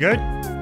good?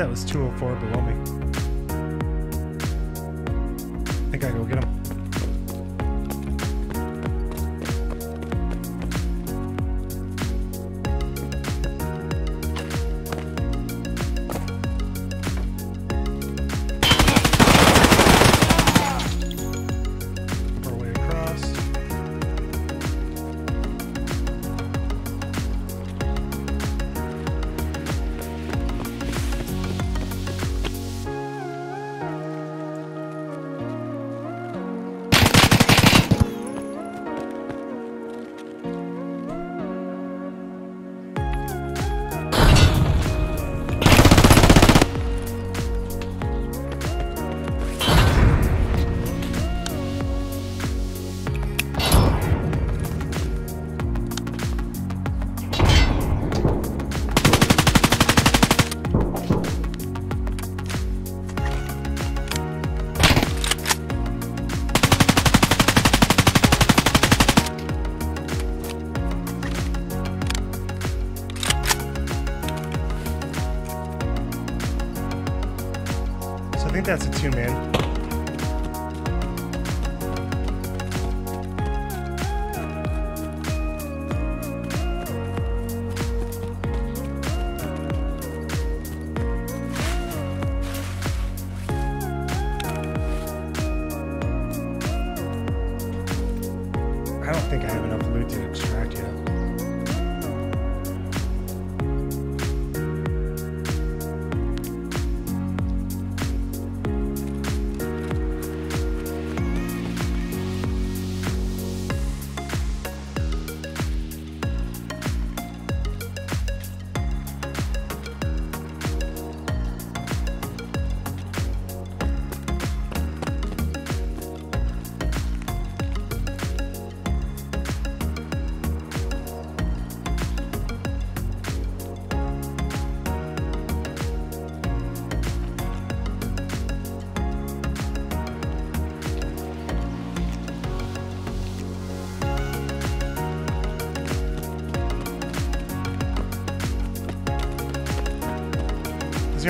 That was 204 below me. I think I go get him. That's a two man. I don't think I have enough loot to extract yet.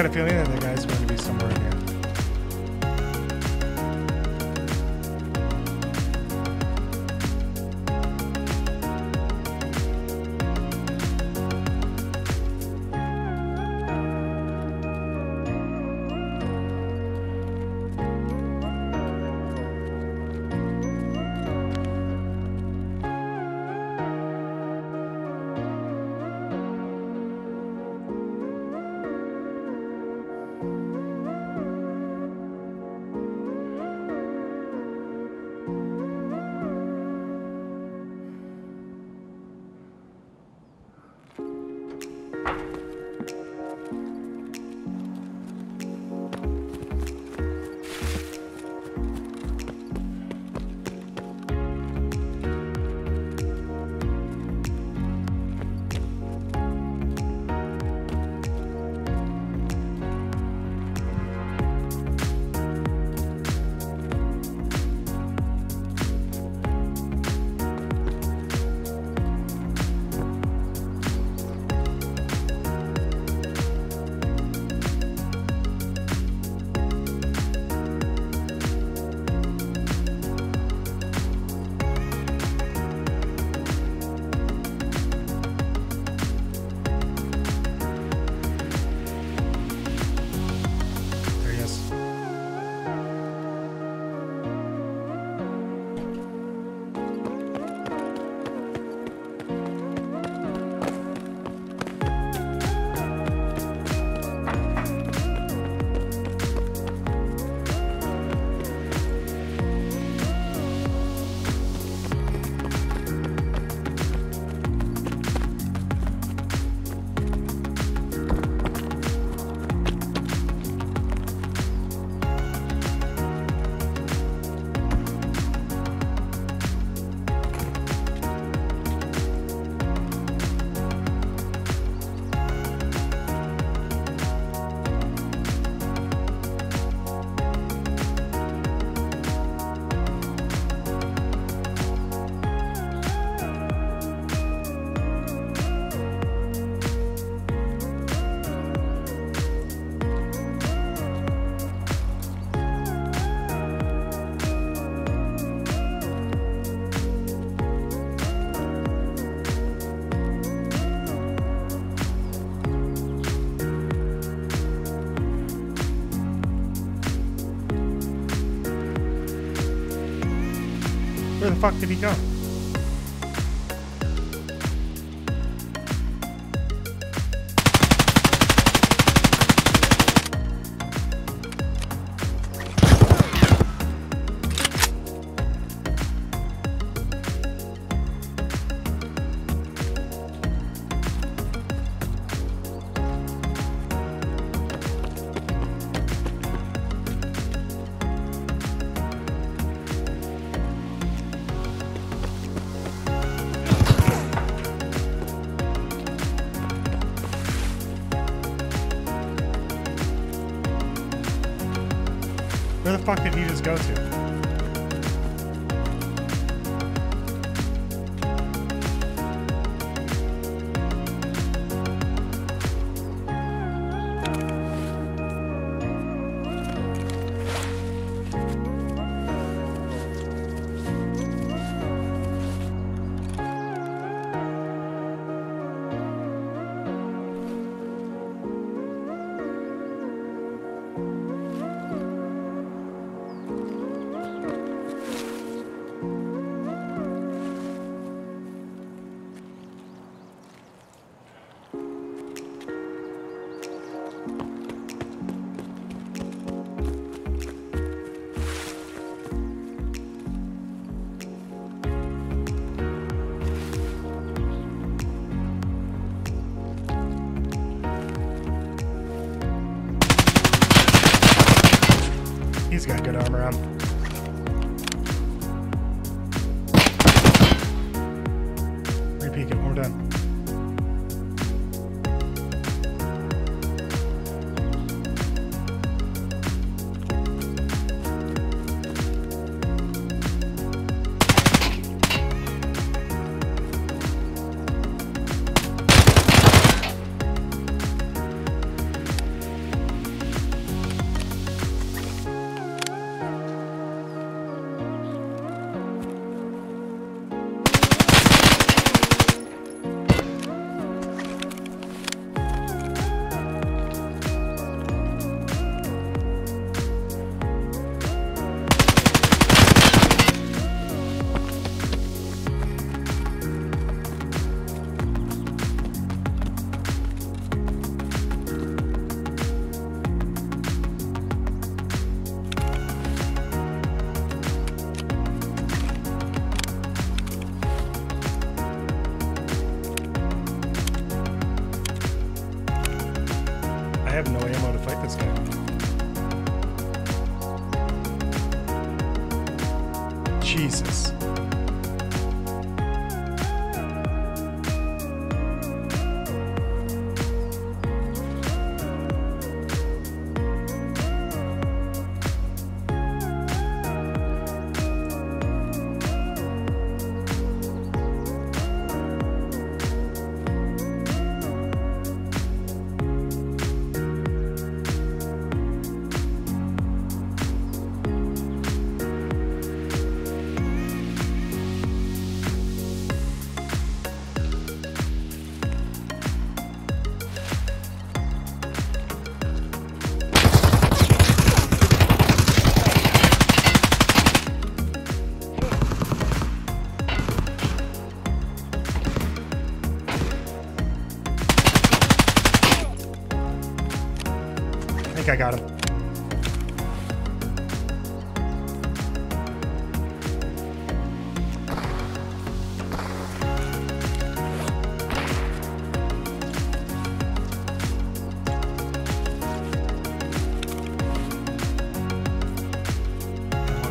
cara, pioneira, né? fuck did he go? this go to? I got him.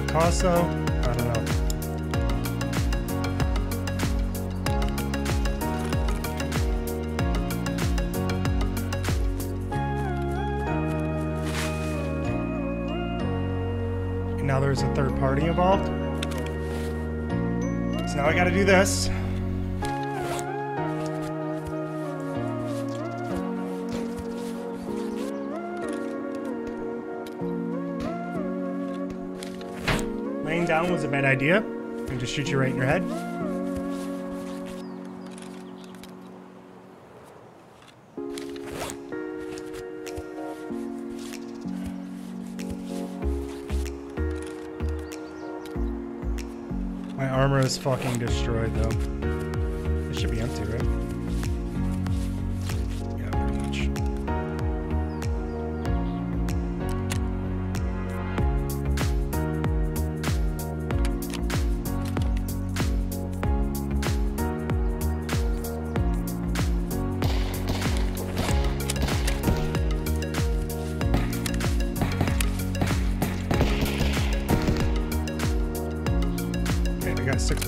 Picasso? Now there's a third party involved. So now I gotta do this. Laying down was a bad idea. And just shoot you right in your head. Armor is fucking destroyed though. It should be empty, right?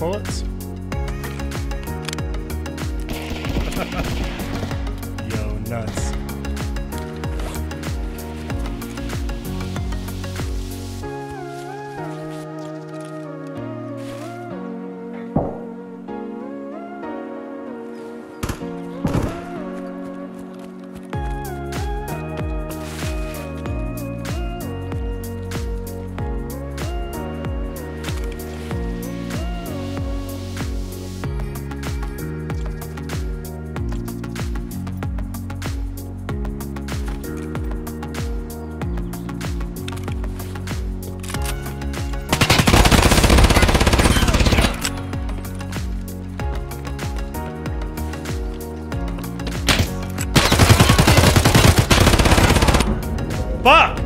Okay, Fuck!